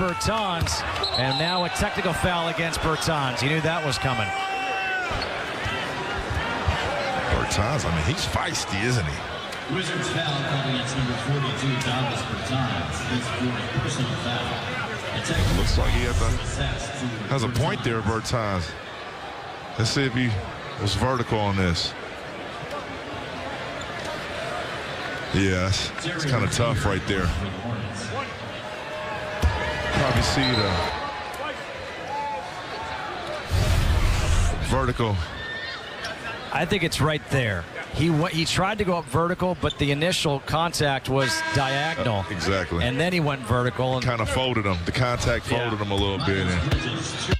Bertans. And now a technical foul against Bertans. You knew that was coming. Bertans, I mean, he's feisty, isn't he? Wizards foul called against number 42, Davis Bertans. His fourth personal foul. Looks like he has a, has a point there, Bertans. Let's see if he was vertical on this. Yeah, it's, it's kind of tough right there. The vertical. I think it's right there. He he tried to go up vertical, but the initial contact was diagonal. Uh, exactly. And then he went vertical. And kind of folded him. The contact folded Yeah. him a little bit.